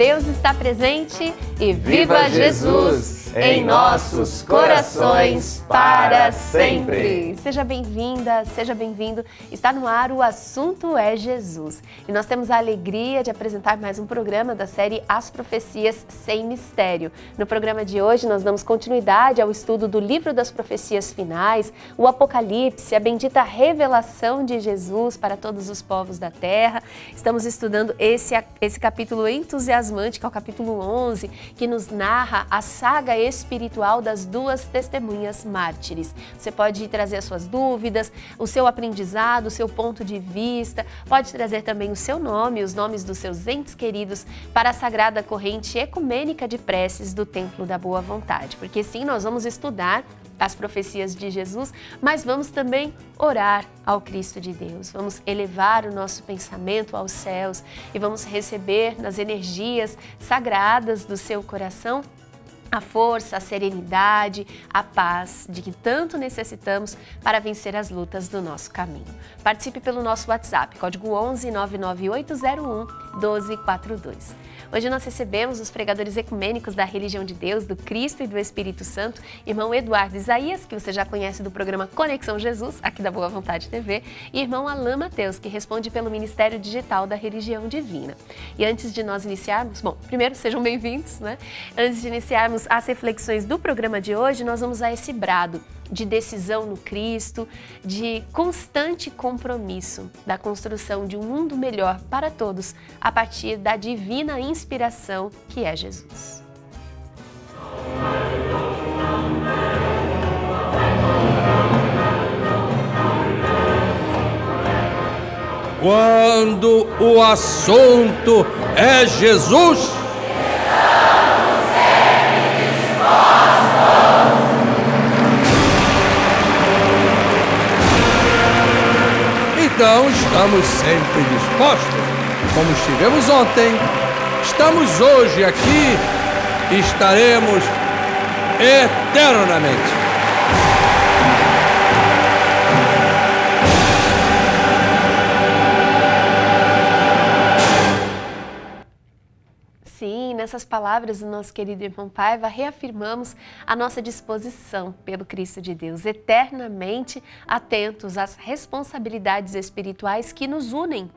Deus está presente e viva, viva Jesus! Em nossos corações para sempre. Seja bem-vinda, seja bem-vindo. Está no ar o assunto é Jesus. E nós temos a alegria de apresentar mais um programa da série As Profecias sem Mistério. No programa de hoje nós damos continuidade ao estudo do livro das profecias finais, o Apocalipse, a bendita revelação de Jesus para todos os povos da terra. Estamos estudando esse, esse capítulo entusiasmante, que é o capítulo 11, que nos narra a saga espiritual das duas testemunhas mártires. Você pode trazer as suas dúvidas, o seu aprendizado, o seu ponto de vista, pode trazer também o seu nome, os nomes dos seus entes queridos para a sagrada corrente ecumênica de preces do Templo da Boa Vontade. Porque sim, nós vamos estudar as profecias de Jesus, mas vamos também orar ao Cristo de Deus. Vamos elevar o nosso pensamento aos céus e vamos receber nas energias sagradas do seu coração a força, a serenidade, a paz de que tanto necessitamos para vencer as lutas do nosso caminho. Participe pelo nosso WhatsApp, código 11 99801 1242. Hoje nós recebemos os pregadores ecumênicos da religião de Deus, do Cristo e do Espírito Santo, irmão Eduardo Isaías, que você já conhece do programa Conexão Jesus, aqui da Boa Vontade TV, e irmão Alain Mateus, que responde pelo Ministério Digital da Religião Divina. E antes de nós iniciarmos, bom, primeiro sejam bem-vindos, né? Antes de iniciarmos as reflexões do programa de hoje, nós vamos a esse brado de decisão no Cristo, de constante compromisso da construção de um mundo melhor para todos a partir da divina inspiração que é Jesus. Quando o assunto é Jesus, Então estamos sempre dispostos, como estivemos ontem, estamos hoje aqui e estaremos eternamente. Nessas palavras do nosso querido irmão Paiva, reafirmamos a nossa disposição pelo Cristo de Deus, eternamente atentos às responsabilidades espirituais que nos unem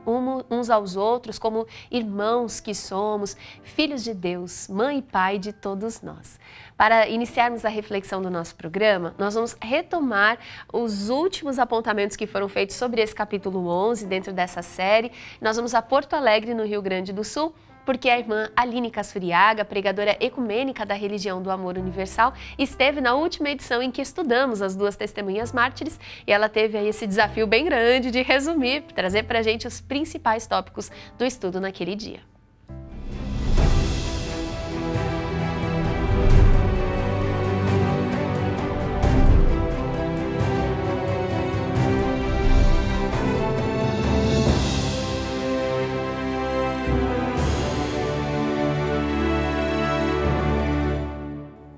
uns aos outros, como irmãos que somos, filhos de Deus, mãe e pai de todos nós. Para iniciarmos a reflexão do nosso programa, nós vamos retomar os últimos apontamentos que foram feitos sobre esse capítulo 11 dentro dessa série. Nós vamos a Porto Alegre, no Rio Grande do Sul, porque a irmã Aline Casfuriaga, pregadora ecumênica da religião do amor universal, esteve na última edição em que estudamos as duas testemunhas mártires e ela teve aí esse desafio bem grande de resumir, trazer para a gente os principais tópicos do estudo naquele dia.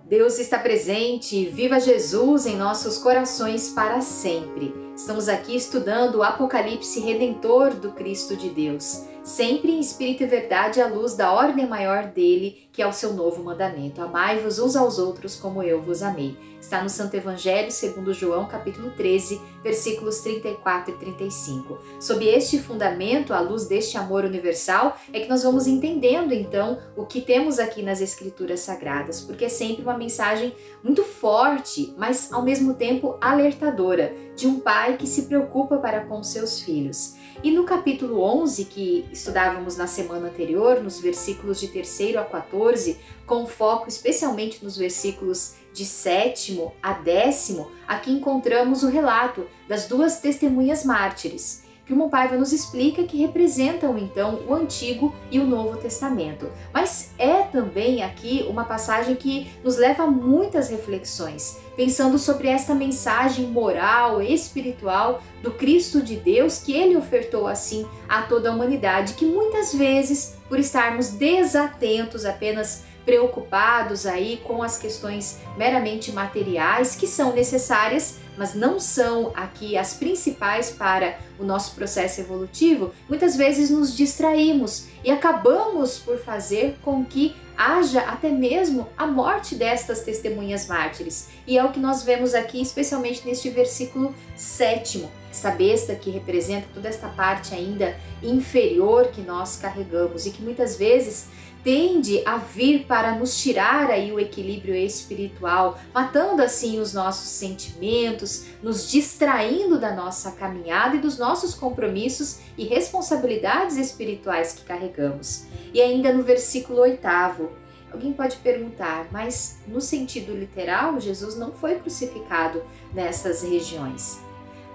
Deus está presente, viva Jesus em nossos corações para sempre. Estamos aqui estudando o Apocalipse Redentor do Cristo de Deus sempre em espírito e verdade à luz da ordem maior dele, que é o seu novo mandamento. Amai-vos uns aos outros como eu vos amei. Está no Santo Evangelho, segundo João, capítulo 13, versículos 34 e 35. Sob este fundamento, à luz deste amor universal, é que nós vamos entendendo então o que temos aqui nas escrituras sagradas, porque é sempre uma mensagem muito forte, mas ao mesmo tempo alertadora, de um pai que se preocupa para com seus filhos. E no capítulo 11, que estudávamos na semana anterior, nos versículos de 3 a 14, com foco especialmente nos versículos de 7 a 10, aqui encontramos o relato das duas testemunhas mártires que o Paiva nos explica que representam então o Antigo e o Novo Testamento. Mas é também aqui uma passagem que nos leva a muitas reflexões, pensando sobre esta mensagem moral, espiritual do Cristo de Deus que ele ofertou assim a toda a humanidade, que muitas vezes, por estarmos desatentos apenas preocupados aí com as questões meramente materiais que são necessárias, mas não são aqui as principais para o nosso processo evolutivo, muitas vezes nos distraímos e acabamos por fazer com que haja até mesmo a morte destas testemunhas mártires. E é o que nós vemos aqui, especialmente neste versículo sétimo. Essa besta que representa toda esta parte ainda inferior que nós carregamos e que muitas vezes tende a vir para nos tirar aí o equilíbrio espiritual, matando assim os nossos sentimentos, nos distraindo da nossa caminhada e dos nossos compromissos e responsabilidades espirituais que carregamos. E ainda no versículo oitavo, Alguém pode perguntar, mas no sentido literal, Jesus não foi crucificado nessas regiões.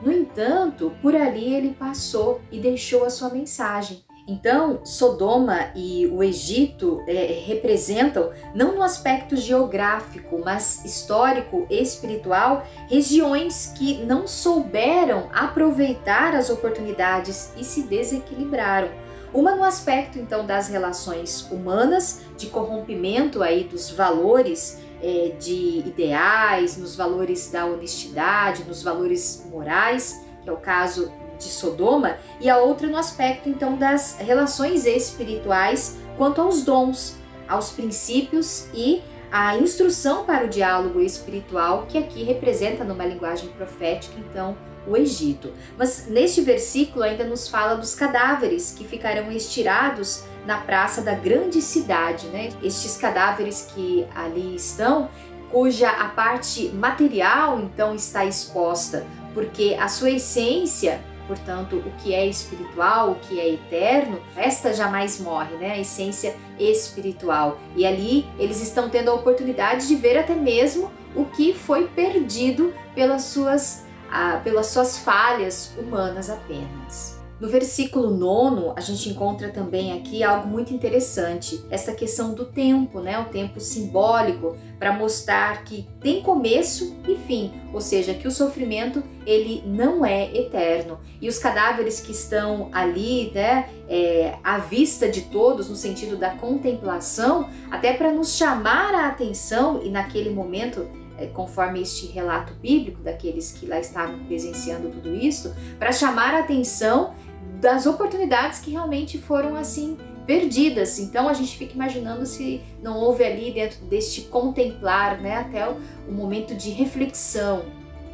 No entanto, por ali ele passou e deixou a sua mensagem. Então, Sodoma e o Egito é, representam, não no aspecto geográfico, mas histórico e espiritual, regiões que não souberam aproveitar as oportunidades e se desequilibraram. Uma no aspecto então das relações humanas, de corrompimento aí dos valores é, de ideais, nos valores da honestidade, nos valores morais, que é o caso de Sodoma, e a outra no aspecto então das relações espirituais quanto aos dons, aos princípios e a instrução para o diálogo espiritual, que aqui representa numa linguagem profética, então, o Egito. Mas neste versículo ainda nos fala dos cadáveres que ficarão estirados na praça da grande cidade, né? Estes cadáveres que ali estão, cuja a parte material então está exposta, porque a sua essência portanto, o que é espiritual, o que é eterno, esta jamais morre, né? A essência espiritual. E ali eles estão tendo a oportunidade de ver até mesmo o que foi perdido pelas suas, ah, pelas suas falhas humanas apenas. No versículo 9, a gente encontra também aqui algo muito interessante, essa questão do tempo, né? O tempo simbólico para mostrar que tem começo e fim, ou seja, que o sofrimento ele não é eterno. E os cadáveres que estão ali, né, é, à vista de todos, no sentido da contemplação, até para nos chamar a atenção e naquele momento é, conforme este relato bíblico daqueles que lá estavam presenciando tudo isso, para chamar a atenção das oportunidades que realmente foram assim perdidas. Então a gente fica imaginando se não houve ali dentro deste contemplar, né, até o, o momento de reflexão,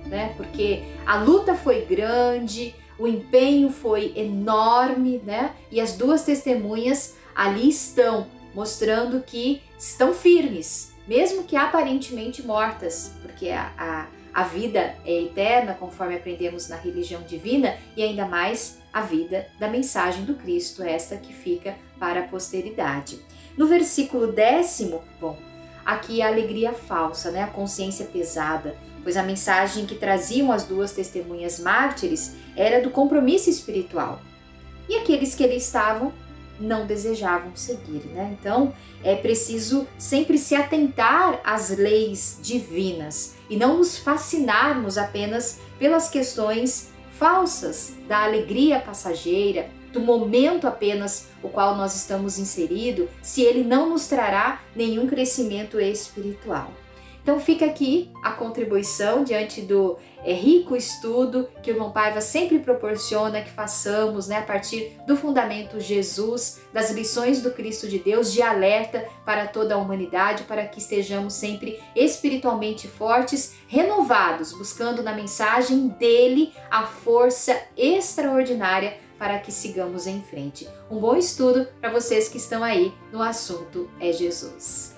né? Porque a luta foi grande, o empenho foi enorme, né? E as duas testemunhas ali estão mostrando que estão firmes, mesmo que aparentemente mortas, porque a, a, a vida é eterna, conforme aprendemos na religião divina, e ainda mais a vida da mensagem do Cristo, esta que fica para a posteridade. No versículo décimo, bom, aqui a alegria falsa, né? a consciência pesada, pois a mensagem que traziam as duas testemunhas mártires era do compromisso espiritual. E aqueles que ali estavam não desejavam seguir, né? Então é preciso sempre se atentar às leis divinas e não nos fascinarmos apenas pelas questões falsas da alegria passageira, do momento apenas o qual nós estamos inseridos, se ele não nos trará nenhum crescimento espiritual. Então fica aqui a contribuição diante do é, rico estudo que o irmão Paiva sempre proporciona que façamos né, a partir do fundamento Jesus, das lições do Cristo de Deus, de alerta para toda a humanidade, para que estejamos sempre espiritualmente fortes, renovados, buscando na mensagem dele a força extraordinária para que sigamos em frente. Um bom estudo para vocês que estão aí no assunto é Jesus.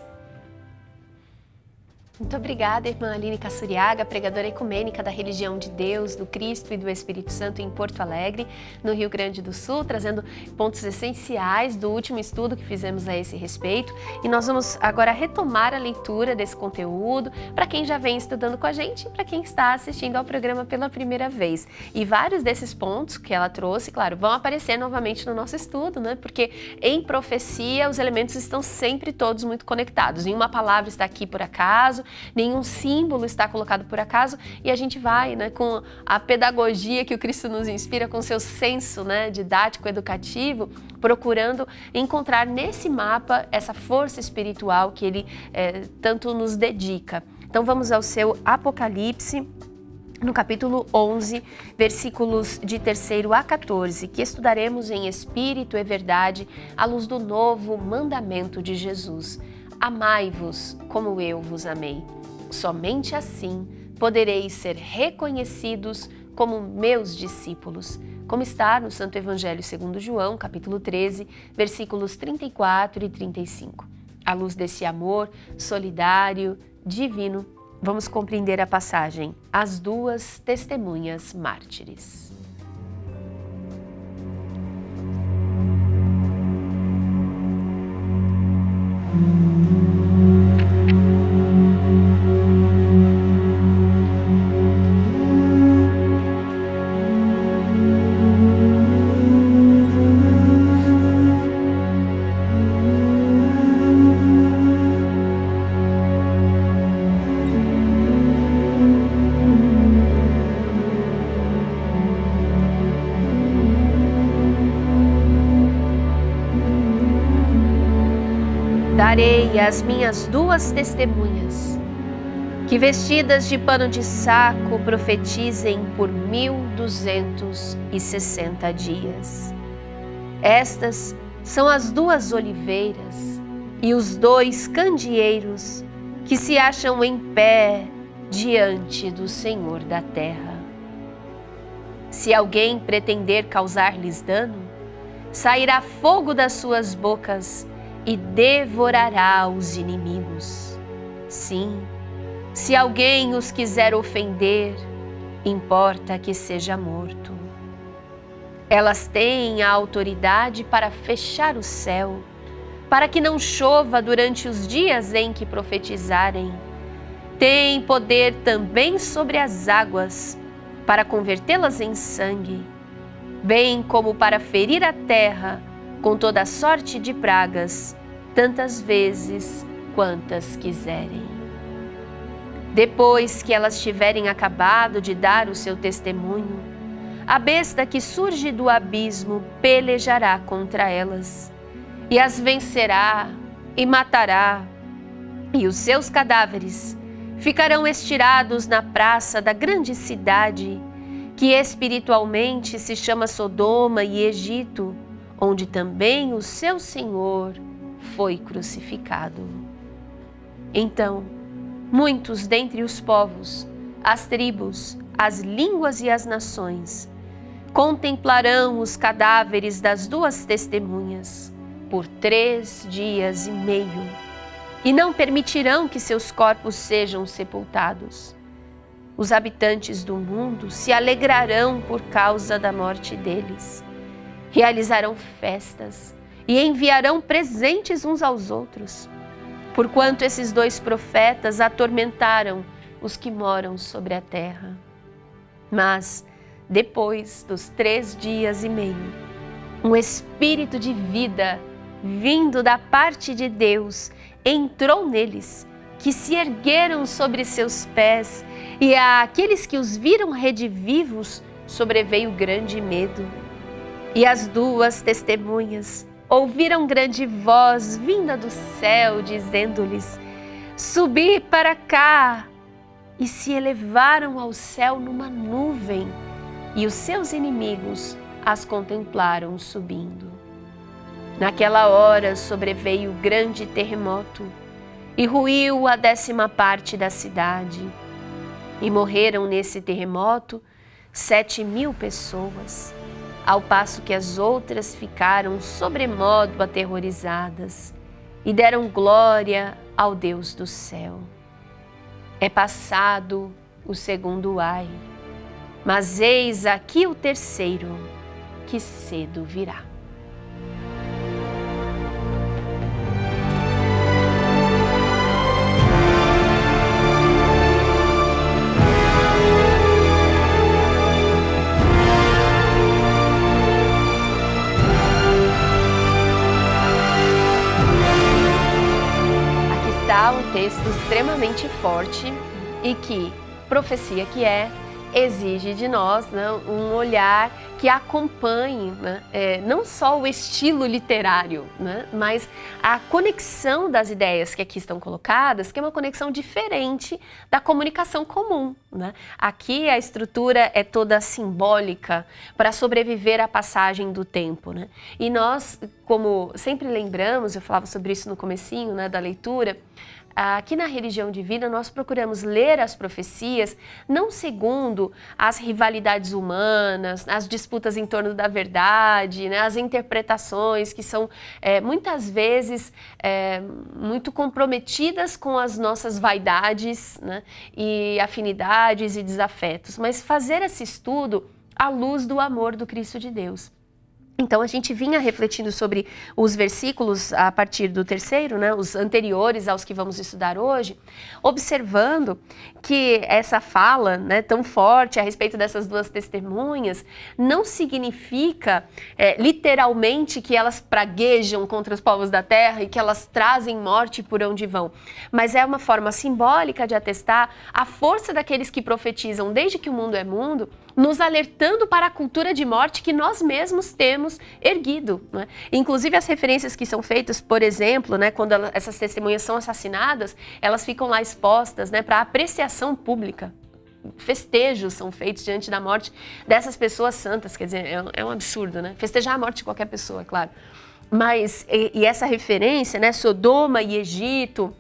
Muito obrigada, irmã Aline Cassuriaga, pregadora ecumênica da religião de Deus, do Cristo e do Espírito Santo em Porto Alegre, no Rio Grande do Sul, trazendo pontos essenciais do último estudo que fizemos a esse respeito. E nós vamos agora retomar a leitura desse conteúdo para quem já vem estudando com a gente e para quem está assistindo ao programa pela primeira vez. E vários desses pontos que ela trouxe, claro, vão aparecer novamente no nosso estudo, né? Porque em profecia os elementos estão sempre todos muito conectados. Em uma palavra está aqui por acaso, nenhum símbolo está colocado por acaso e a gente vai, né, com a pedagogia que o Cristo nos inspira, com seu senso, né, didático, educativo, procurando encontrar nesse mapa essa força espiritual que ele é, tanto nos dedica. Então vamos ao seu Apocalipse no capítulo 11, versículos de 3 a 14, que estudaremos em espírito e verdade à luz do novo mandamento de Jesus. Amai-vos como eu vos amei. Somente assim podereis ser reconhecidos como meus discípulos, como está no Santo Evangelho segundo João, capítulo 13, versículos 34 e 35. À luz desse amor solidário, divino, vamos compreender a passagem As duas testemunhas mártires. Às minhas duas testemunhas, que vestidas de pano de saco profetizem por mil duzentos e sessenta dias. Estas são as duas oliveiras e os dois candeeiros que se acham em pé diante do Senhor da terra. Se alguém pretender causar-lhes dano, sairá fogo das suas bocas e devorará os inimigos. Sim, se alguém os quiser ofender, importa que seja morto. Elas têm a autoridade para fechar o céu, para que não chova durante os dias em que profetizarem. Têm poder também sobre as águas, para convertê-las em sangue, bem como para ferir a terra com toda sorte de pragas tantas vezes quantas quiserem. Depois que elas tiverem acabado de dar o seu testemunho, a besta que surge do abismo pelejará contra elas, e as vencerá e matará, e os seus cadáveres ficarão estirados na praça da grande cidade, que espiritualmente se chama Sodoma e Egito, onde também o seu Senhor foi crucificado. Então, muitos dentre os povos, as tribos, as línguas e as nações contemplarão os cadáveres das duas testemunhas por três dias e meio e não permitirão que seus corpos sejam sepultados. Os habitantes do mundo se alegrarão por causa da morte deles. Realizarão festas e enviarão presentes uns aos outros, porquanto esses dois profetas atormentaram os que moram sobre a terra. Mas, depois dos três dias e meio, um espírito de vida vindo da parte de Deus entrou neles, que se ergueram sobre seus pés, e àqueles que os viram redivivos sobreveio grande medo. E as duas testemunhas ouviram grande voz vinda do céu, dizendo-lhes: Subi para cá! E se elevaram ao céu numa nuvem, e os seus inimigos as contemplaram subindo. Naquela hora sobreveio grande terremoto e ruiu a décima parte da cidade. E morreram nesse terremoto sete mil pessoas ao passo que as outras ficaram sobremodo aterrorizadas e deram glória ao Deus do céu. É passado o segundo ai, mas eis aqui o terceiro, que cedo virá. Forte e que profecia que é exige de nós né, um olhar que acompanhe né, é, não só o estilo literário, né, mas a conexão das ideias que aqui estão colocadas, que é uma conexão diferente da comunicação comum. Né? Aqui a estrutura é toda simbólica para sobreviver à passagem do tempo. Né? E nós, como sempre lembramos, eu falava sobre isso no comecinho né, da leitura, aqui na religião divina, nós procuramos ler as profecias não segundo as rivalidades humanas, as disputas em torno da verdade, né, as interpretações que são é, muitas vezes é, muito comprometidas com as nossas vaidades né, e afinidades e desafetos, mas fazer esse estudo à luz do amor do Cristo de Deus. Então a gente vinha refletindo sobre os versículos a partir do terceiro, né, os anteriores aos que vamos estudar hoje, observando que essa fala né, tão forte a respeito dessas duas testemunhas não significa é, literalmente que elas praguejam contra os povos da terra e que elas trazem morte por onde vão, mas é uma forma simbólica de atestar a força daqueles que profetizam desde que o mundo é mundo nos alertando para a cultura de morte que nós mesmos temos erguido. Né? Inclusive as referências que são feitas, por exemplo, né, quando essas testemunhas são assassinadas, elas ficam lá expostas né, para apreciação pública. Festejos são feitos diante da morte dessas pessoas santas, quer dizer, é, é um absurdo, né? Festejar a morte de qualquer pessoa, é claro. Mas, e, e essa referência, né, Sodoma e Egito,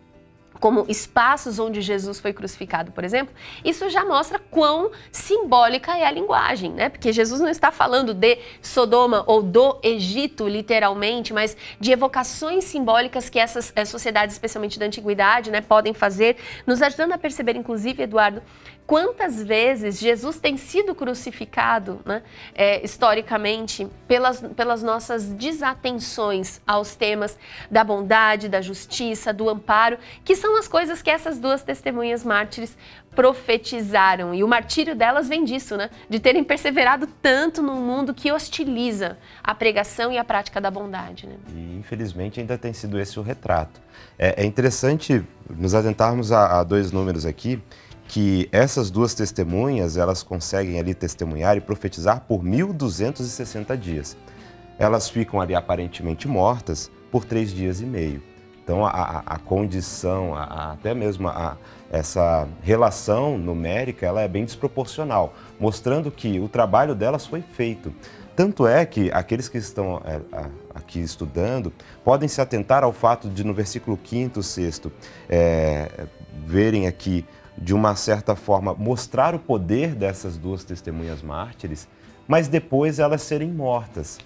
como espaços onde Jesus foi crucificado, por exemplo, isso já mostra quão simbólica é a linguagem, né? Porque Jesus não está falando de Sodoma ou do Egito, literalmente, mas de evocações simbólicas que essas eh, sociedades, especialmente da antiguidade, né, podem fazer, nos ajudando a perceber, inclusive, Eduardo, quantas vezes Jesus tem sido crucificado, né, é, historicamente, pelas, pelas nossas desatenções aos temas da bondade, da justiça, do amparo, que são as coisas que essas duas testemunhas mártires profetizaram. E o martírio delas vem disso, né? De terem perseverado tanto num mundo que hostiliza a pregação e a prática da bondade. Né? E infelizmente ainda tem sido esse o retrato. É, é interessante nos atentarmos a, a dois números aqui que essas duas testemunhas, elas conseguem ali testemunhar e profetizar por 1260 dias. Elas ficam ali aparentemente mortas por três dias e meio. Então a, a, condição, a, até mesmo essa relação numérica, ela é bem desproporcional, mostrando que o trabalho delas foi feito. Tanto é que aqueles que estão é, aqui estudando podem se atentar ao fato de no versículo 5 6 é, verem aqui de uma certa forma, mostrar o poder dessas duas testemunhas mártires, mas depois elas serem mortas.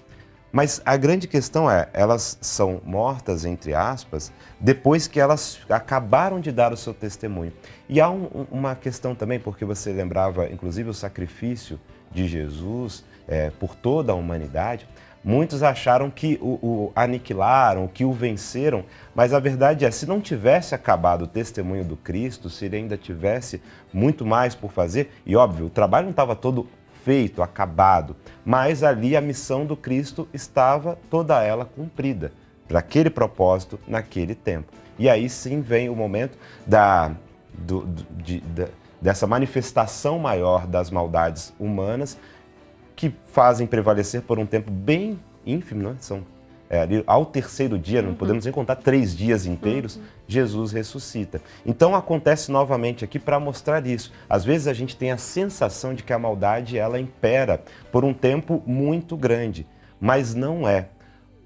Mas a grande questão é, elas são mortas, entre aspas, depois que elas acabaram de dar o seu testemunho. E há um, uma questão também, porque você lembrava, inclusive, o sacrifício de Jesus é, por toda a humanidade. Muitos acharam que o, o, aniquilaram, que o venceram, mas a verdade é, se não tivesse acabado o testemunho do Cristo, se ele ainda tivesse muito mais por fazer, e óbvio, o trabalho não estava todo feito, acabado, mas ali a missão do Cristo estava toda ela cumprida, para aquele propósito, naquele tempo. E aí sim vem o momento da, do, de, da, dessa manifestação maior das maldades humanas que fazem prevalecer por um tempo bem ínfimo, né? São é, ali, ao terceiro dia, não uhum. podemos nem contar três dias inteiros, uhum. Jesus ressuscita. Então acontece novamente aqui para mostrar isso. Às vezes a gente tem a sensação de que a maldade ela impera por um tempo muito grande, mas não é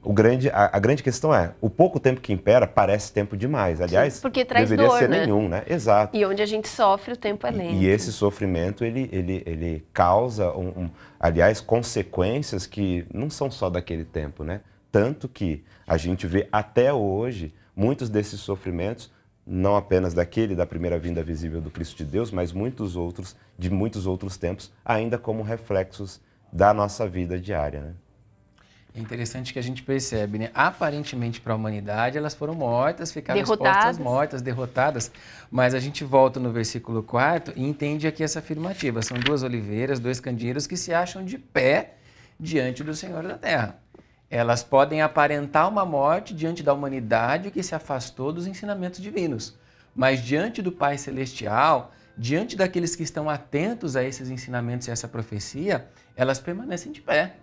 o grande, a, a, grande questão é, o pouco tempo que impera parece tempo demais. Aliás, Sim, porque traz deveria dor, ser né? nenhum, né? Exato. E onde a gente sofre, o tempo é lento. E, e esse sofrimento, ele, ele, ele causa, um, um, aliás, consequências que não são só daquele tempo, né? Tanto que a gente vê até hoje muitos desses sofrimentos, não apenas daquele da primeira vinda visível do Cristo de Deus, mas muitos outros, de muitos outros tempos, ainda como reflexos da nossa vida diária, né? É interessante que a gente percebe, né? Aparentemente para a humanidade elas foram mortas, ficaram derrotadas. expostas mortas, derrotadas. Mas a gente volta no versículo 4 e entende aqui essa afirmativa. São duas oliveiras, dois candeeiros que se acham de pé diante do Senhor da terra. Elas podem aparentar uma morte diante da humanidade que se afastou dos ensinamentos divinos. mas diante do Pai Celestial, diante daqueles que estão atentos a esses ensinamentos e essa profecia, elas permanecem de pé.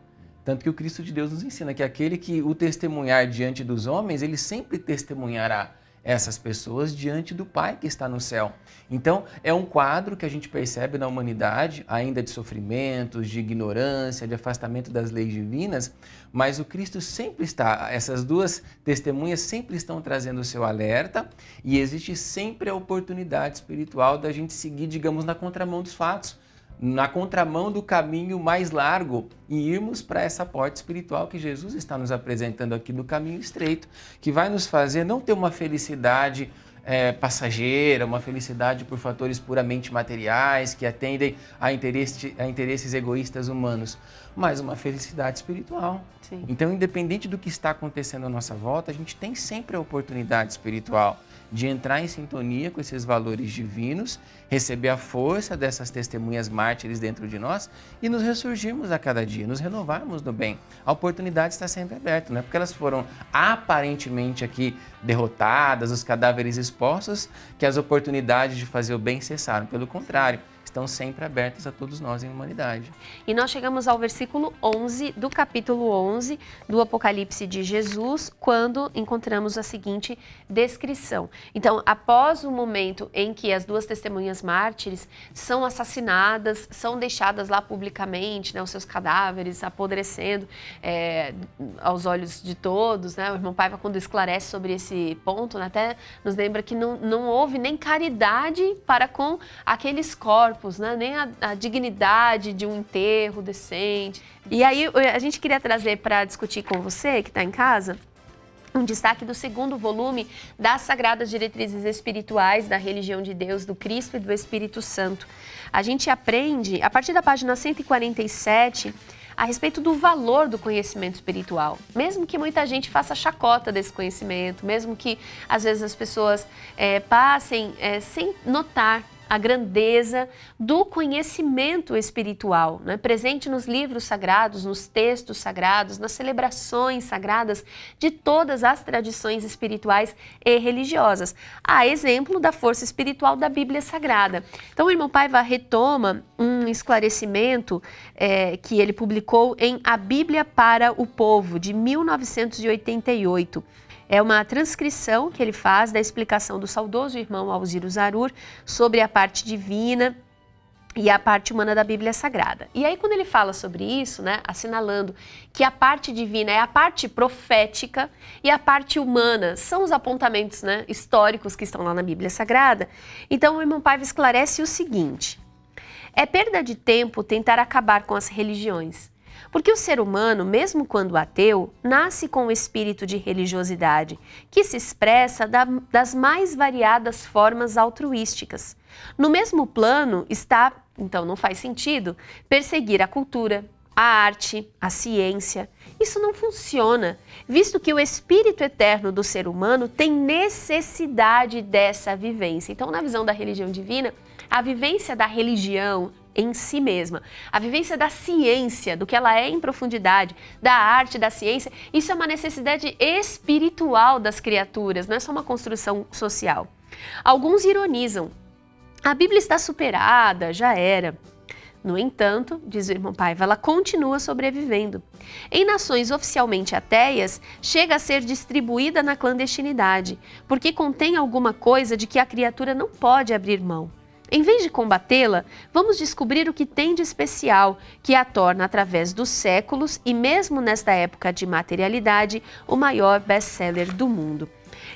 Tanto que o Cristo de Deus nos ensina que aquele que o testemunhar diante dos homens, ele sempre testemunhará essas pessoas diante do Pai que está no céu. Então, é um quadro que a gente percebe na humanidade, ainda de sofrimentos, de ignorância, de afastamento das leis divinas, mas o Cristo sempre está, essas duas testemunhas sempre estão trazendo o seu alerta e existe sempre a oportunidade espiritual da gente seguir, digamos, na contramão dos fatos na contramão do caminho mais largo e irmos para essa porta espiritual que Jesus está nos apresentando aqui no caminho estreito, que vai nos fazer não ter uma felicidade é, passageira, uma felicidade por fatores puramente materiais que atendem a, interesse, a interesses egoístas humanos, mas uma felicidade espiritual. Sim. Então, independente do que está acontecendo à nossa volta, a gente tem sempre a oportunidade espiritual de entrar em sintonia com esses valores divinos, receber a força dessas testemunhas mártires dentro de nós e nos ressurgirmos a cada dia, nos renovarmos no bem. A oportunidade está sempre aberta, não é porque elas foram aparentemente aqui derrotadas, os cadáveres expostos, que as oportunidades de fazer o bem cessaram. Pelo contrário, estão sempre abertas a todos nós em humanidade. E nós chegamos ao versículo 11 do capítulo 11 do Apocalipse de Jesus, quando encontramos a seguinte descrição. Então, após o momento em que as duas testemunhas mártires são assassinadas, são deixadas lá publicamente, né, os seus cadáveres apodrecendo é, aos olhos de todos, né? O irmão Paiva, quando esclarece sobre esse ponto, né, até nos lembra que não, não houve nem caridade para com aqueles corpos corpos, né? nem a, a dignidade de um enterro decente. E aí a gente queria trazer para discutir com você que está em casa um destaque do segundo volume das Sagradas Diretrizes Espirituais da Religião de Deus, do Cristo e do Espírito Santo. A gente aprende, a partir da página 147, a respeito do valor do conhecimento espiritual. Mesmo que muita gente faça chacota desse conhecimento, mesmo que às vezes as pessoas é, passem é, sem notar a grandeza do conhecimento espiritual, né? presente nos livros sagrados, nos textos sagrados, nas celebrações sagradas de todas as tradições espirituais e religiosas. A exemplo da força espiritual da Bíblia Sagrada. Então, o irmão Paiva retoma um esclarecimento é, que ele publicou em A Bíblia para o Povo, de 1988. É uma transcrição que ele faz da explicação do saudoso irmão Alziro Zarur sobre a parte divina e a parte humana da Bíblia Sagrada. E aí, quando ele fala sobre isso, né, assinalando que a parte divina é a parte profética e a parte humana são os apontamentos né, históricos que estão lá na Bíblia Sagrada, então o irmão Paiva esclarece o seguinte: é perda de tempo tentar acabar com as religiões. Porque o ser humano, mesmo quando ateu, nasce com o espírito de religiosidade, que se expressa da, das mais variadas formas altruísticas. No mesmo plano está, então não faz sentido, perseguir a cultura, a arte, a ciência. Isso não funciona, visto que o espírito eterno do ser humano tem necessidade dessa vivência. Então, na visão da religião divina, a vivência da religião em si mesma. A vivência da ciência, do que ela é em profundidade, da arte, da ciência, isso é uma necessidade espiritual das criaturas, não é só uma construção social. Alguns ironizam. A Bíblia está superada, já era. No entanto, diz o irmão Paiva, ela continua sobrevivendo. Em nações oficialmente ateias, chega a ser distribuída na clandestinidade, porque contém alguma coisa de que a criatura não pode abrir mão. Em vez de combatê-la, vamos descobrir o que tem de especial, que a torna, através dos séculos e mesmo nesta época de materialidade, o maior best-seller do mundo.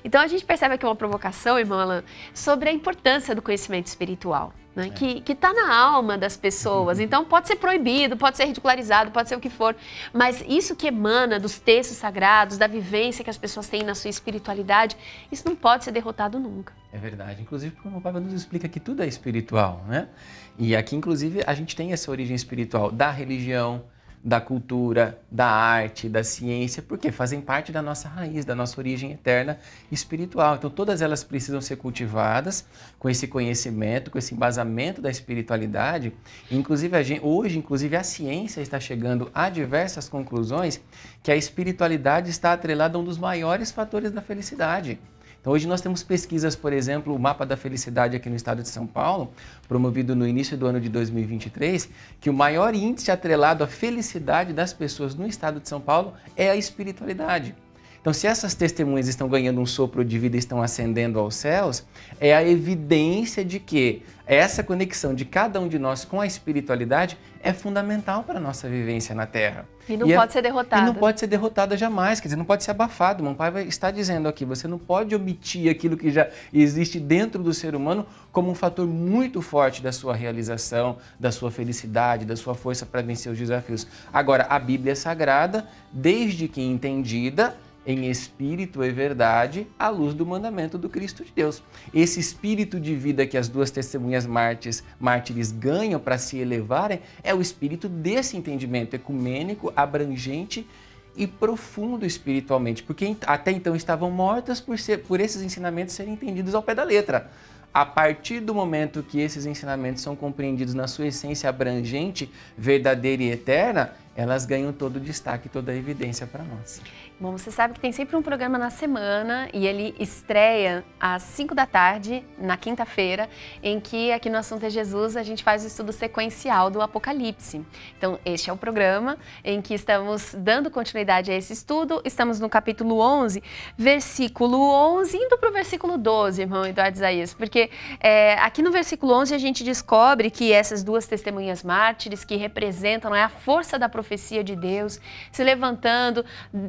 Então a gente percebe aqui uma provocação, irmã Alan, sobre a importância do conhecimento espiritual né? É. que está na alma das pessoas. Uhum. Então pode ser proibido, pode ser ridicularizado, pode ser o que for, mas isso que emana dos textos sagrados, da vivência que as pessoas têm na sua espiritualidade, isso não pode ser derrotado nunca. É verdade. Inclusive, como o Papa nos explica que tudo é espiritual, né? E aqui, inclusive, a gente tem essa origem espiritual da religião, da cultura, da arte, da ciência, porque fazem parte da nossa raiz, da nossa origem eterna espiritual. Então, todas elas precisam ser cultivadas com esse conhecimento, com esse embasamento da espiritualidade. Inclusive, gente, hoje, inclusive, a ciência está chegando a diversas conclusões que a espiritualidade está atrelada a um dos maiores fatores da felicidade. Então hoje nós temos pesquisas, por exemplo, o mapa da felicidade aqui no estado de São Paulo, promovido no início do ano de 2023, que o maior índice atrelado à felicidade das pessoas no estado de São Paulo é a espiritualidade. Então, se essas testemunhas estão ganhando um sopro de vida e estão ascendendo aos céus, é a evidência de que essa conexão de cada um de nós com a espiritualidade é fundamental para a nossa vivência na Terra. E não e é pode é, ser derrotada. E não pode ser derrotada jamais, quer dizer, não pode ser abafado. Meu pai está dizendo aqui, você não pode omitir aquilo que já existe dentro do ser humano como um fator muito forte da sua realização, da sua felicidade, da sua força para vencer os desafios. Agora, a Bíblia é sagrada, desde que entendida, em espírito e verdade, à luz do mandamento do Cristo de Deus. Esse espírito de vida que as duas testemunhas mártires, mártires ganham para se elevarem é o espírito desse entendimento ecumênico, abrangente e profundo espiritualmente, porque até então estavam mortas por, ser, por esses ensinamentos serem entendidos ao pé da letra. A partir do momento que esses ensinamentos são compreendidos na sua essência abrangente, verdadeira e eterna, elas ganham todo o destaque, toda a evidência para nós. Bom, você sabe que tem sempre um programa na semana e ele estreia às 5 da tarde, na quinta-feira, em que aqui no Assunto é Jesus a gente faz o estudo sequencial do Apocalipse. Então, este é o programa em que estamos dando continuidade a esse estudo. Estamos no capítulo 11, versículo 11, indo para o versículo 12, irmão Eduardo Isaías, porque é, aqui no versículo 11 a gente descobre que essas duas testemunhas mártires que representam é a força da profecia de Deus se levantando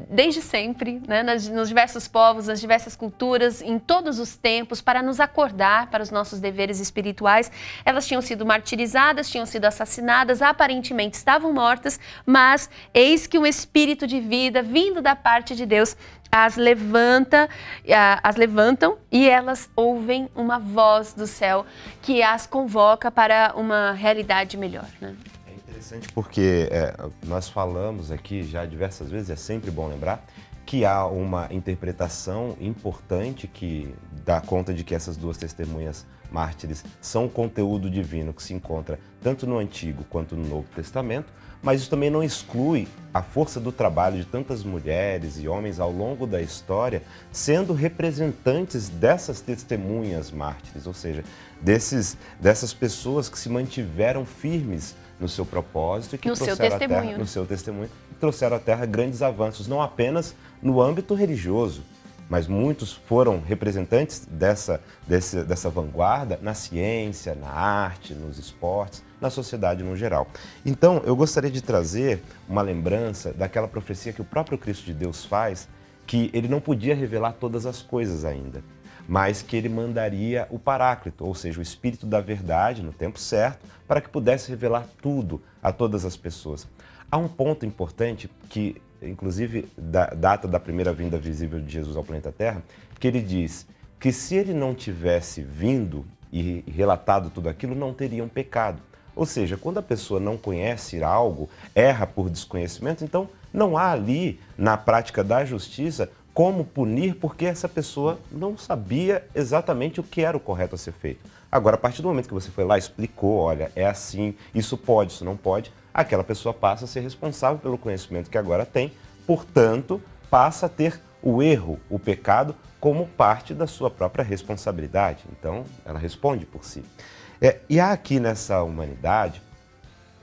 desde desde sempre, né, nos diversos povos, nas diversas culturas, em todos os tempos, para nos acordar para os nossos deveres espirituais. Elas tinham sido martirizadas, tinham sido assassinadas, aparentemente estavam mortas, mas eis que um espírito de vida vindo da parte de Deus as levanta, as levantam e elas ouvem uma voz do céu que as convoca para uma realidade melhor. Né? Interessante porque é, nós falamos aqui já diversas vezes, é sempre bom lembrar, que há uma interpretação importante que dá conta de que essas duas testemunhas mártires são conteúdo divino que se encontra tanto no Antigo quanto no Novo Testamento, mas isso também não exclui a força do trabalho de tantas mulheres e homens ao longo da história sendo representantes dessas testemunhas mártires, ou seja, desses, dessas pessoas que se mantiveram firmes no seu propósito e que no trouxeram seu. Terra, no seu testemunho trouxeram à Terra grandes avanços, não apenas no âmbito religioso, mas muitos foram representantes dessa, dessa, dessa vanguarda na ciência, na arte, nos esportes, na sociedade no geral. Então, eu gostaria de trazer uma lembrança daquela profecia que o próprio Cristo de Deus faz, que ele não podia revelar todas as coisas ainda mas que ele mandaria o Paráclito, ou seja, o Espírito da Verdade, no tempo certo, para que pudesse revelar tudo a todas as pessoas. Há um ponto importante que, inclusive, data da primeira vinda visível de Jesus ao planeta Terra, que ele diz que se ele não tivesse vindo e relatado tudo aquilo, não teria um pecado. Ou seja, quando a pessoa não conhece algo, erra por desconhecimento, então não há ali, na prática da justiça, como punir porque essa pessoa não sabia exatamente o que era o correto a ser feito. Agora, a partir do momento que você foi lá explicou, olha, é assim, isso pode, isso não pode, aquela pessoa passa a ser responsável pelo conhecimento que agora tem, portanto, passa a ter o erro, o pecado, como parte da sua própria responsabilidade. Então, ela responde por si. É, e há aqui nessa humanidade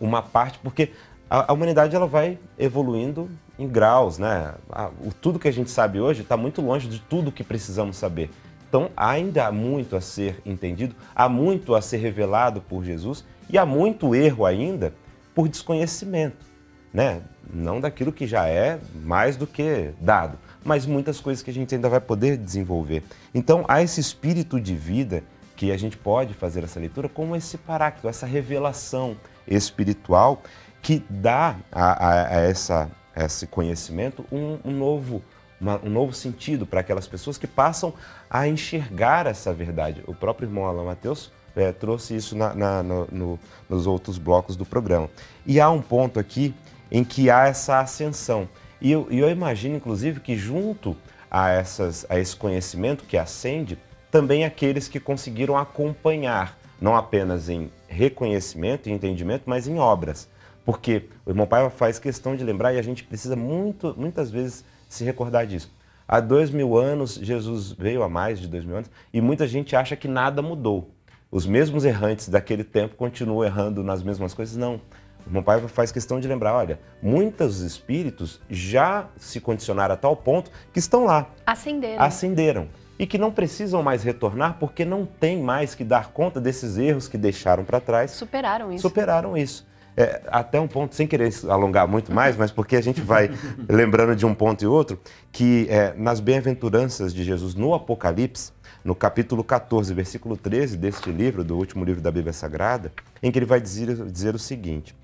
uma parte, porque a, a humanidade ela vai evoluindo em graus, né? O, tudo que a gente sabe hoje está muito longe de tudo que precisamos saber. Então, ainda há muito a ser entendido, há muito a ser revelado por Jesus e há muito erro ainda por desconhecimento, né? Não daquilo que já é mais do que dado, mas muitas coisas que a gente ainda vai poder desenvolver. Então, há esse espírito de vida que a gente pode fazer essa leitura como esse paráclito, essa revelação espiritual que dá a, a, a essa esse conhecimento um, um novo, uma, um novo sentido para aquelas pessoas que passam a enxergar essa verdade. O próprio irmão Alain Mateus é, trouxe isso na, na, no, no, nos outros blocos do programa. E há um ponto aqui em que há essa ascensão. E eu, eu imagino, inclusive, que junto a, essas, a esse conhecimento que ascende, também aqueles que conseguiram acompanhar, não apenas em reconhecimento e entendimento, mas em obras. Porque o irmão Paiva faz questão de lembrar e a gente precisa muito, muitas vezes se recordar disso. Há dois mil anos, Jesus veio há mais de dois mil anos, e muita gente acha que nada mudou. Os mesmos errantes daquele tempo continuam errando nas mesmas coisas. Não. O meu pai faz questão de lembrar: olha, muitos espíritos já se condicionaram a tal ponto que estão lá. Ascenderam. Ascenderam. E que não precisam mais retornar porque não tem mais que dar conta desses erros que deixaram para trás. Superaram isso. Superaram isso. É, até um ponto, sem querer alongar muito mais, mas porque a gente vai lembrando de um ponto e outro, que é, nas bem-aventuranças de Jesus no Apocalipse, no capítulo 14, versículo 13 deste livro, do último livro da Bíblia Sagrada, em que ele vai dizer, dizer o seguinte: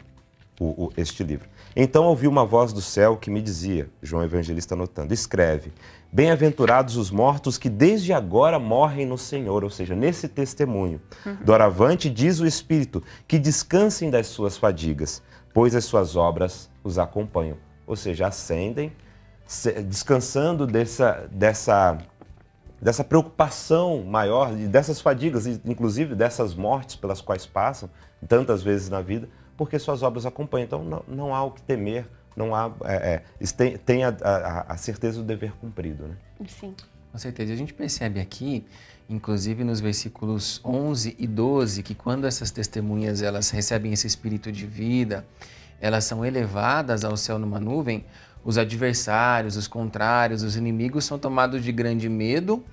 o, o, este livro. Então ouvi uma voz do céu que me dizia, João Evangelista anotando, escreve, bem-aventurados os mortos que desde agora morrem no Senhor, ou seja, nesse testemunho. Uhum. Doravante diz o Espírito, que descansem das suas fadigas, pois as suas obras os acompanham. Ou seja, ascendem, descansando dessa, dessa, dessa preocupação maior, dessas fadigas, inclusive dessas mortes pelas quais passam tantas vezes na vida, porque suas obras acompanham. Então não, não há o que temer, não há. É, é, tem, tem a, a, a, certeza do dever cumprido. Né? Sim. Com certeza. A gente percebe aqui, inclusive nos versículos 11 e 12, que quando essas testemunhas elas recebem esse espírito de vida, elas são elevadas ao céu numa nuvem, os adversários, os contrários, os inimigos são tomados de grande medo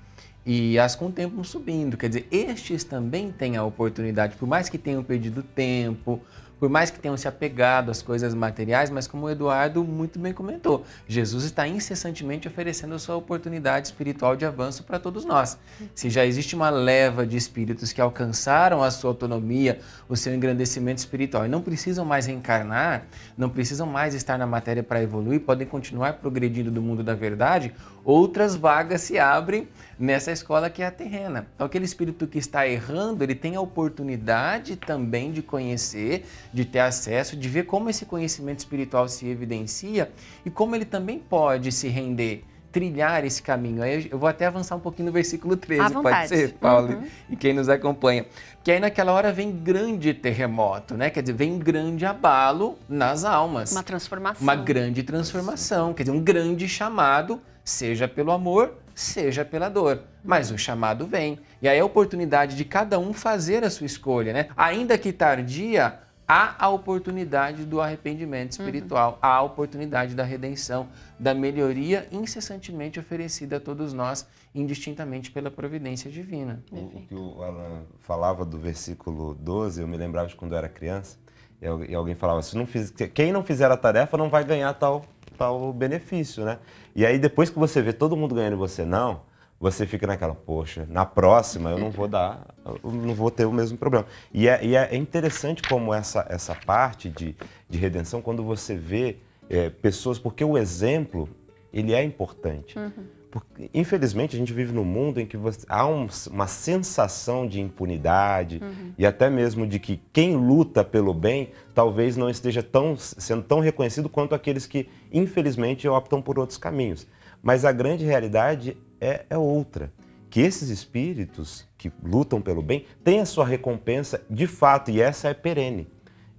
e as contemplam subindo. Quer dizer, estes também têm a oportunidade, por mais que tenham perdido tempo, por mais que tenham se apegado às coisas materiais, mas como o Eduardo muito bem comentou, Jesus está incessantemente oferecendo a sua oportunidade espiritual de avanço para todos nós. Se já existe uma leva de espíritos que alcançaram a sua autonomia, o seu engrandecimento espiritual e não precisam mais reencarnar, não precisam mais estar na matéria para evoluir, podem continuar progredindo do mundo da verdade, outras vagas se abrem nessa escola que é a terrena. Então, aquele espírito que está errando, ele tem a oportunidade também de conhecer, de ter acesso, de ver como esse conhecimento espiritual se evidencia e como ele também pode se render trilhar esse caminho. Aí eu vou até avançar um pouquinho no versículo 13, pode ser, Paulo, uhum. e quem nos acompanha. Que aí naquela hora vem grande terremoto, né? Quer dizer, vem grande abalo nas almas. Uma transformação. Uma grande transformação, quer dizer, um grande chamado, seja pelo amor, seja pela dor. Mas o chamado vem. E aí a oportunidade de cada um fazer a sua escolha, né? Ainda que tardia, há a oportunidade do arrependimento espiritual, uhum. há a oportunidade da redenção, da melhoria incessantemente oferecida a todos nós, indistintamente pela providência divina. O, o que o Alan falava do versículo 12, eu me lembrava de quando eu era criança, e alguém falava, Se não fiz, quem não fizer a tarefa não vai ganhar tal, tal benefício, né? E aí depois que você vê todo mundo ganhando e você não, você fica naquela, poxa, na próxima eu não vou dar, não vou ter o mesmo problema. E é, e é interessante como essa, essa parte de, de redenção, quando você vê é, pessoas, porque o exemplo, ele é importante. Uhum. Porque, infelizmente, a gente vive num mundo em que você, há um, uma sensação de impunidade uhum. e até mesmo de que quem luta pelo bem talvez não esteja tão, sendo tão reconhecido quanto aqueles que, infelizmente, optam por outros caminhos. Mas a grande realidade é, é outra. Que esses espíritos que lutam pelo bem têm a sua recompensa de fato, e essa é perene.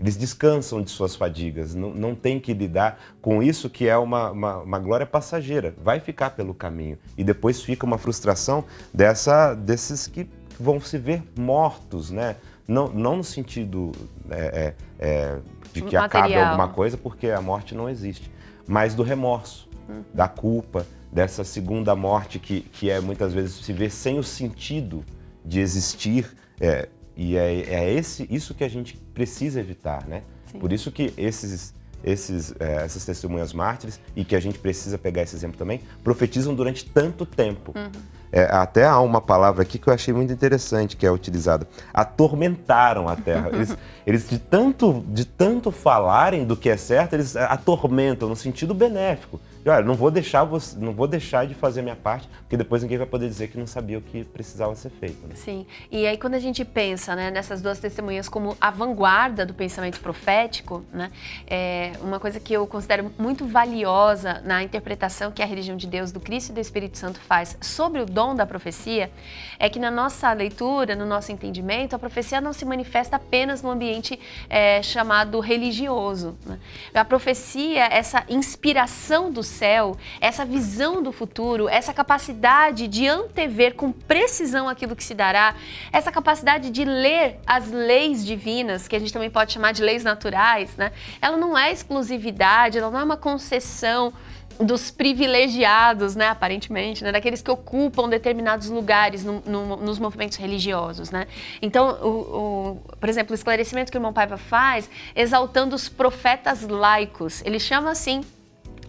Eles descansam de suas fadigas, não, não tem que lidar com isso que é uma, uma, uma, glória passageira, vai ficar pelo caminho. E depois fica uma frustração dessa, desses que vão se ver mortos, né? Não, não no sentido é, é, é de que Material. acabe alguma coisa, porque a morte não existe, mas do remorso, hum. da culpa, dessa segunda morte que, que é muitas vezes se vê sem o sentido de existir. É, e é, é esse, isso que a gente precisa evitar, né? Sim. Por isso que esses, esses, é, essas testemunhas mártires, e que a gente precisa pegar esse exemplo também, profetizam durante tanto tempo. Uhum. É, até há uma palavra aqui que eu achei muito interessante que é utilizada. Atormentaram a terra. Eles, eles de, tanto, de tanto falarem do que é certo, eles atormentam no sentido benéfico. Olha, não vou deixar você, não vou deixar de fazer minha parte, porque depois ninguém vai poder dizer que não sabia o que precisava ser feito. Né? Sim. E aí quando a gente pensa né, nessas duas testemunhas como a vanguarda do pensamento profético, né, é uma coisa que eu considero muito valiosa na interpretação que a religião de Deus, do Cristo e do Espírito Santo faz sobre o dom da profecia é que na nossa leitura, no nosso entendimento, a profecia não se manifesta apenas no ambiente é, chamado religioso. Né? A profecia, essa inspiração do céu, essa visão do futuro, essa capacidade de antever com precisão aquilo que se dará, essa capacidade de ler as leis divinas, que a gente também pode chamar de leis naturais, né? ela não é exclusividade, ela não é uma concessão dos privilegiados, né, aparentemente, né, daqueles que ocupam determinados lugares no, no, nos movimentos religiosos, né. Então, o, o, por exemplo, o esclarecimento que o irmão Paiva faz, exaltando os profetas laicos, ele chama assim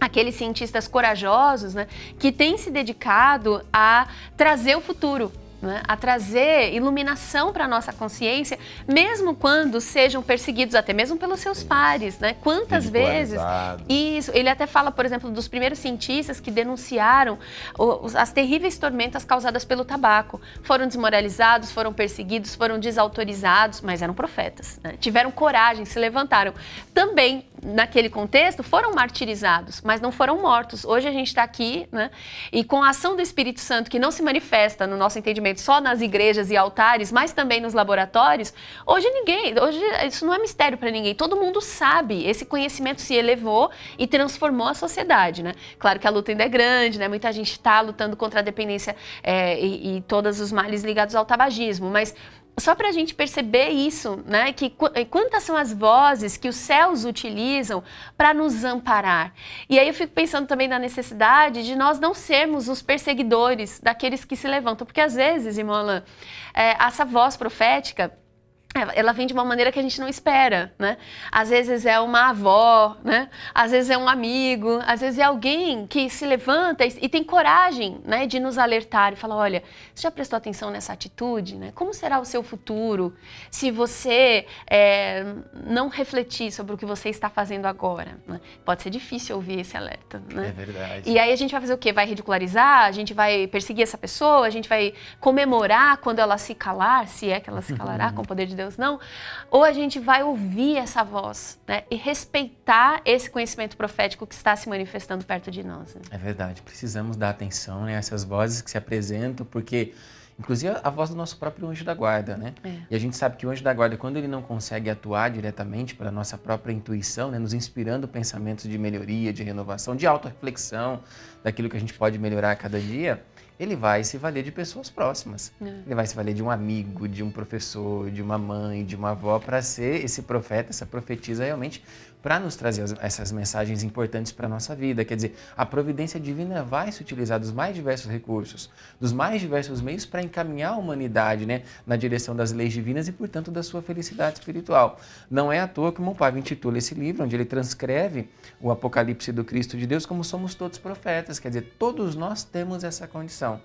aqueles cientistas corajosos, né, que têm se dedicado a trazer o futuro, né, a trazer iluminação para a nossa consciência, mesmo quando sejam perseguidos até mesmo pelos seus pares, né? Quantas vezes isso? Ele até fala, por exemplo, dos primeiros cientistas que denunciaram as terríveis tormentas causadas pelo tabaco, foram desmoralizados, foram perseguidos, foram desautorizados, mas eram profetas, né? tiveram coragem, se levantaram. Também naquele contexto foram martirizados, mas não foram mortos. Hoje a gente está aqui, né? E com a ação do Espírito Santo que não se manifesta no nosso entendimento só nas igrejas e altares, mas também nos laboratórios, hoje ninguém, hoje isso não é mistério para ninguém. Todo mundo sabe. Esse conhecimento se elevou e transformou a sociedade, né? Claro que a luta ainda é grande, né? Muita gente está lutando contra a dependência é, e, e todos os males ligados ao tabagismo, mas só para a gente perceber isso, né? Que quantas são as vozes que os céus utilizam para nos amparar. E aí eu fico pensando também na necessidade de nós não sermos os perseguidores daqueles que se levantam, porque às vezes, irmã Alain, é, essa voz profética ela vem de uma maneira que a gente não espera, né? Às vezes é uma avó, né? Às vezes é um amigo, às vezes é alguém que se levanta e, tem coragem, né, de nos alertar e falar, olha, você já prestou atenção nessa atitude, né? Como será o seu futuro se você é, não refletir sobre o que você está fazendo agora? Né? Pode ser difícil ouvir esse alerta, né? É verdade. E aí a gente vai fazer o quê? Vai ridicularizar? A gente vai perseguir essa pessoa? A gente vai comemorar quando ela se calar, se é que ela se calará com o poder de Deus? Deus, não. Ou a gente vai ouvir essa voz né, e respeitar esse conhecimento profético que está se manifestando perto de nós. Né? É verdade, precisamos dar atenção né, a essas vozes que se apresentam, porque inclusive a voz do nosso próprio anjo da guarda, né? É. E a gente sabe que o anjo da guarda, quando ele não consegue atuar diretamente pela nossa própria intuição, né, nos inspirando pensamentos de melhoria, de renovação, de auto-reflexão, daquilo que a gente pode melhorar a cada dia, ele vai se valer de pessoas próximas. É. Ele vai se valer de um amigo, de um professor, de uma mãe, de uma avó, para ser esse profeta, essa profetisa realmente para nos trazer essas mensagens importantes para a nossa vida. Quer dizer, a providência divina vai se utilizar dos mais diversos recursos, dos mais diversos meios para encaminhar a humanidade né, na direção das leis divinas e, portanto, da sua felicidade espiritual. Não é à toa que o Mompave intitula esse livro, onde ele transcreve o Apocalipse do Cristo de Deus como somos todos profetas. Quer dizer, todos nós temos essa condição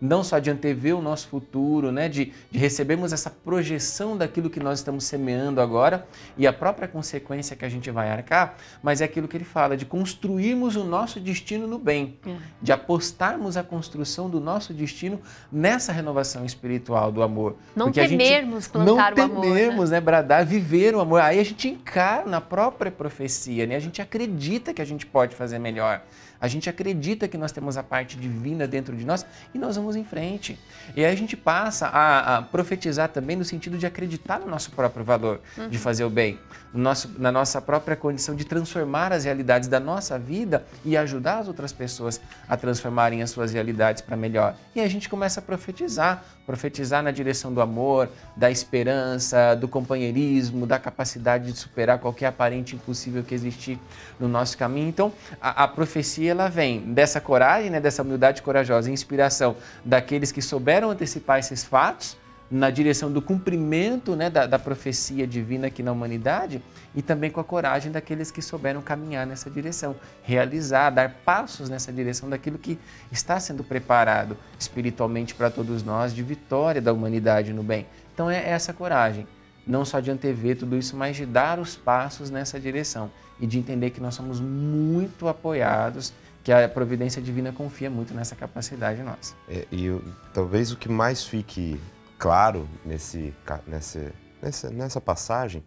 não só de antever o nosso futuro, né, de, de recebermos essa projeção daquilo que nós estamos semeando agora e a própria consequência que a gente vai arcar, mas é aquilo que ele fala, de construirmos o nosso destino no bem, é. de apostarmos a construção do nosso destino nessa renovação espiritual do amor. Não Porque temermos plantar não o amor. Não temermos, né? né? bradar, viver o amor. Aí a gente encarna a própria profecia, né? a gente acredita que a gente pode fazer melhor. A gente acredita que nós temos a parte divina dentro de nós e nós vamos em frente. E aí a gente passa a, a profetizar também no sentido de acreditar no nosso próprio valor uhum. de fazer o bem, no nosso, na nossa própria condição de transformar as realidades da nossa vida e ajudar as outras pessoas a transformarem as suas realidades para melhor. E aí a gente começa a profetizar, profetizar na direção do amor, da esperança, do companheirismo, da capacidade de superar qualquer aparente impossível que existir no nosso caminho. Então, a, a profecia ela vem dessa coragem, né, dessa humildade corajosa, inspiração daqueles que souberam antecipar esses fatos na direção do cumprimento né, da, da, profecia divina aqui na humanidade e também com a coragem daqueles que souberam caminhar nessa direção, realizar, dar passos nessa direção daquilo que está sendo preparado espiritualmente para todos nós de vitória da humanidade no bem. Então é essa coragem, não só de antever tudo isso, mas de dar os passos nessa direção e de entender que nós somos muito apoiados, que a providência divina confia muito nessa capacidade nossa. É, e eu, talvez o que mais fique claro nesse, nessa, nessa, nessa passagem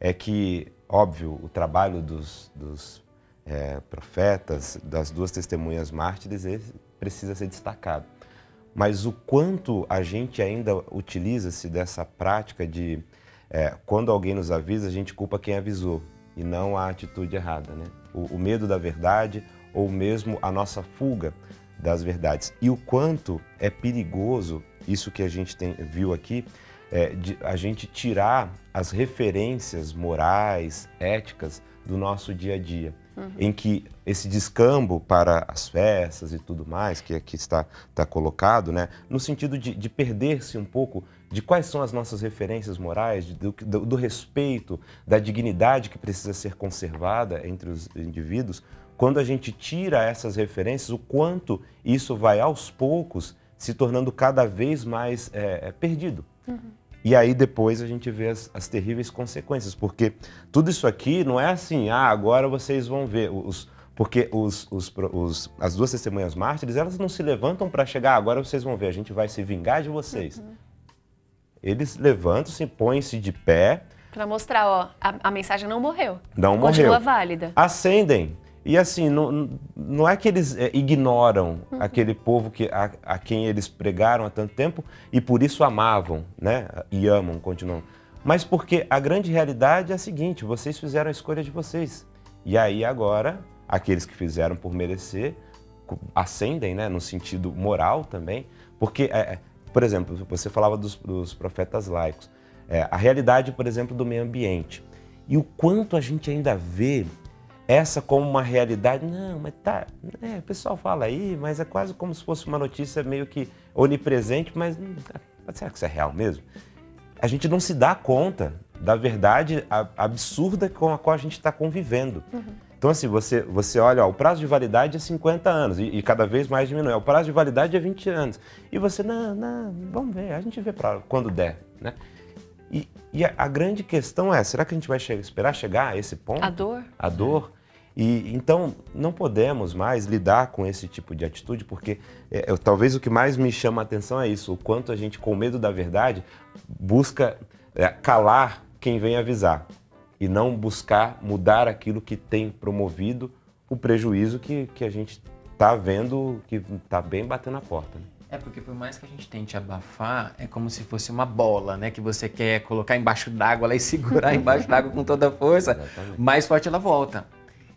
é que, óbvio, o trabalho dos, dos é, profetas, das duas testemunhas mártires, precisa ser destacado. mas o quanto a gente ainda utiliza-se dessa prática de é, quando alguém nos avisa, a gente culpa quem avisou e não a atitude errada, né? O, o medo da verdade ou mesmo a nossa fuga das verdades. E o quanto é perigoso isso que a gente tem, viu aqui, é, de a gente tirar as referências morais, éticas do nosso dia a dia, uhum. em que esse descambo para as festas e tudo mais, que aqui está, está colocado, né, no sentido de, de perder-se um pouco de quais são as nossas referências morais, do, do, do respeito, da dignidade que precisa ser conservada entre os indivíduos, quando a gente tira essas referências, o quanto isso vai aos poucos se tornando cada vez mais é, é perdido. Uhum. E aí depois a gente vê as, as, terríveis consequências, porque tudo isso aqui não é assim, ah, agora vocês vão ver. Os, porque os, os, os, as duas testemunhas mártires, elas não se levantam para chegar, ah, agora vocês vão ver, a gente vai se vingar de vocês. Uhum. Eles levantam-se, põem-se de pé. Para mostrar, ó, a, a, mensagem não morreu. Não Continua morreu. Continua válida. Acendem. E assim, não, não é que eles é, ignoram uhum. aquele povo que, a, a, quem eles pregaram há tanto tempo e por isso amavam, né? E amam, continuam. Mas porque a grande realidade é a seguinte: vocês fizeram a escolha de vocês. E aí agora, aqueles que fizeram por merecer ascendem, né? No sentido moral também. Porque, é por exemplo, você falava dos, dos profetas laicos. É, a realidade, por exemplo, do meio ambiente. E o quanto a gente ainda vê essa como uma realidade. Não, mas tá. É, o pessoal fala aí, mas é quase como se fosse uma notícia meio que onipresente, mas hum, será que isso é real mesmo? A gente não se dá conta da verdade absurda com a qual a gente está convivendo. Uhum. Então, assim, você, você olha, ó, o prazo de validade é 50 anos e, e, cada vez mais diminui. O prazo de validade é 20 anos. E você, não, não, vamos ver, a gente vê para quando der, né? E, e a, a, grande questão é, será que a gente vai esperar chegar a esse ponto? A dor. A dor. E então não podemos mais lidar com esse tipo de atitude, porque é, talvez o que mais me chama a atenção é isso: o quanto a gente, com medo da verdade, busca é, calar quem vem avisar e não buscar mudar aquilo que tem promovido o prejuízo que, que a gente está vendo que está bem batendo na porta. Né? É porque por mais que a gente tente abafar, é como se fosse uma bola, né? Que você quer colocar embaixo d'água e segurar embaixo d'água com toda a força, mais forte ela volta.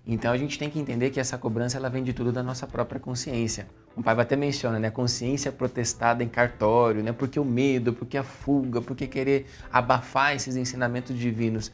Então a gente tem que entender que essa cobrança ela vem de tudo da nossa própria consciência. O pai até menciona, né, consciência protestada em cartório, né, porque o medo, porque a fuga, porque querer abafar esses ensinamentos divinos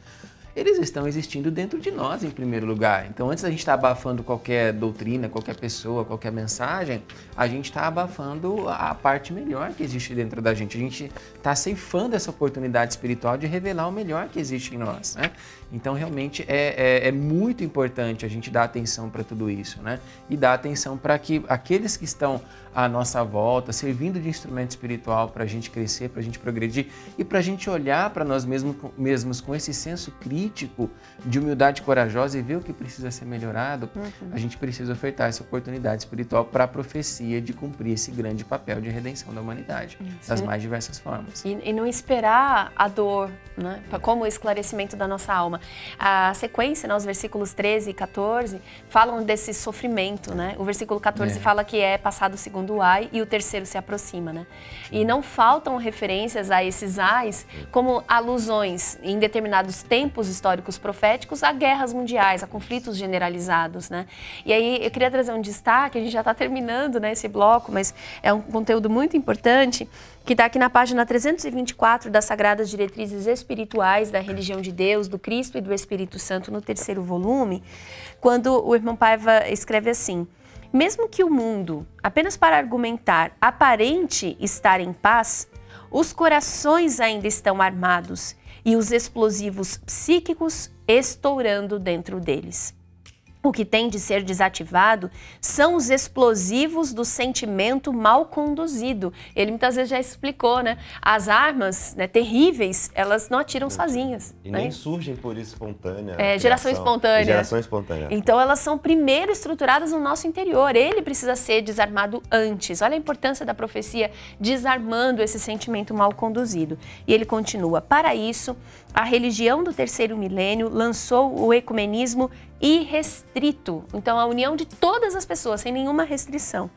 eles estão existindo dentro de nós em primeiro lugar. Então, antes da gente estar tá abafando qualquer doutrina, qualquer pessoa, qualquer mensagem, a gente está abafando a parte melhor que existe dentro da gente. A gente está ceifando essa oportunidade espiritual de revelar o melhor que existe em nós. Né? Então, realmente, é, é, é muito importante a gente dar atenção para tudo isso, né? E dar atenção para que aqueles que estão à nossa volta, servindo de instrumento espiritual para a gente crescer, para a gente progredir e para a gente olhar para nós mesmos, mesmos com esse senso crítico de humildade corajosa e ver o que precisa ser melhorado, uhum. a gente precisa ofertar essa oportunidade espiritual para a profecia de cumprir esse grande papel de redenção da humanidade, Isso. das mais diversas formas. E, e não esperar a dor né, como esclarecimento da nossa alma. A sequência, né, os versículos 13 e 14, falam desse sofrimento. Né? O versículo 14 é. fala que é passado o segundo segundo ai e o terceiro se aproxima, né? E não faltam referências a esses ais como alusões em determinados tempos históricos proféticos a guerras mundiais, a conflitos generalizados, né? E aí eu queria trazer um destaque, a gente já está terminando né, esse bloco, mas é um conteúdo muito importante que está aqui na página 324 das Sagradas Diretrizes Espirituais da Religião de Deus, do Cristo e do Espírito Santo, no terceiro volume, quando o irmão Paiva escreve assim: mesmo que o mundo, apenas para argumentar, aparente estar em paz, os corações ainda estão armados e os explosivos psíquicos estourando dentro deles. O que tem de ser desativado são os explosivos do sentimento mal conduzido. Ele muitas vezes já explicou, né? As armas né, terríveis, elas não atiram sozinhas. E né? nem surgem por espontânea. É, geração espontânea. Geração espontânea. Então elas são primeiro estruturadas no nosso interior. Ele precisa ser desarmado antes. Olha a importância da profecia desarmando esse sentimento mal conduzido. E ele continua: para isso, a religião do terceiro milênio lançou o ecumenismo irrestrito. Então, a união de todas as pessoas, sem nenhuma restrição.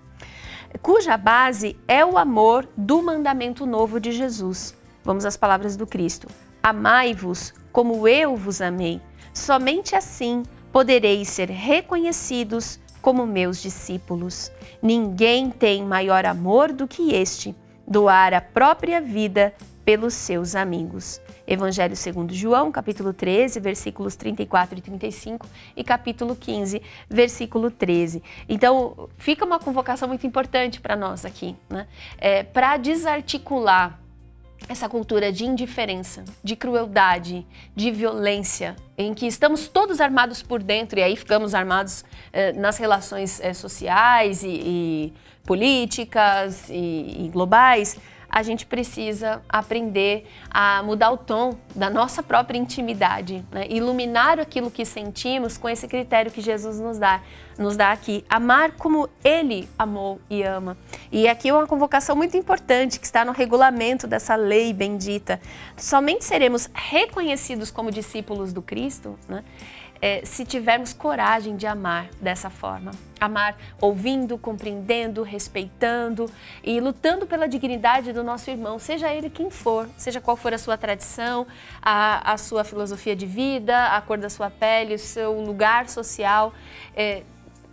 cuja base é o amor do mandamento novo de Jesus. Vamos às palavras do Cristo. Amai-vos como eu vos amei. Somente assim podereis ser reconhecidos como meus discípulos. Ninguém tem maior amor do que este, doar a própria vida pelos seus amigos. Evangelho segundo João, capítulo 13, versículos 34 e 35 e capítulo 15, versículo 13. Então, fica uma convocação muito importante para nós aqui, né? É, para desarticular essa cultura de indiferença, de crueldade, de violência, em que estamos todos armados por dentro e aí ficamos armados eh, nas relações eh, sociais e, e políticas e, e globais, a gente precisa aprender a mudar o tom da nossa própria intimidade, né? iluminar aquilo que sentimos com esse critério que Jesus nos dá, nos dá aqui, amar como Ele amou e ama. E aqui é uma convocação muito importante que está no regulamento dessa lei bendita. Somente seremos reconhecidos como discípulos do Cristo, né? É, se tivermos coragem de amar dessa forma. Amar ouvindo, compreendendo, respeitando e lutando pela dignidade do nosso irmão, seja ele quem for, seja qual for a sua tradição, a, a sua filosofia de vida, a cor da sua pele, o seu lugar social. É,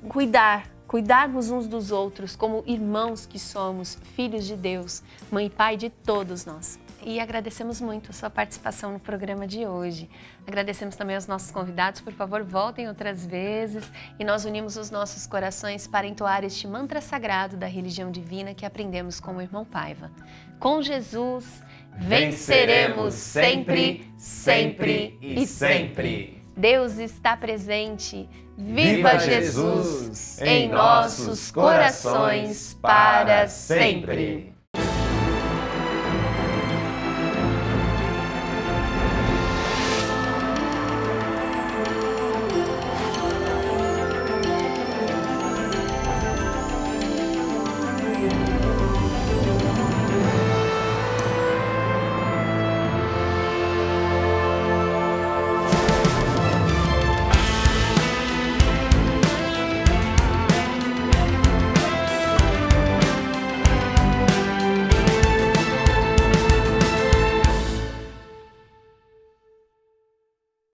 cuidar, cuidarmos uns dos outros como irmãos que somos, filhos de Deus, mãe e pai de todos nós e agradecemos muito a sua participação no programa de hoje. Agradecemos também aos nossos convidados, por favor, voltem outras vezes e nós unimos os nossos corações para entoar este mantra sagrado da religião divina que aprendemos com o irmão Paiva. Com Jesus venceremos sempre, sempre e sempre. Deus está presente. Viva Jesus em nossos corações para sempre.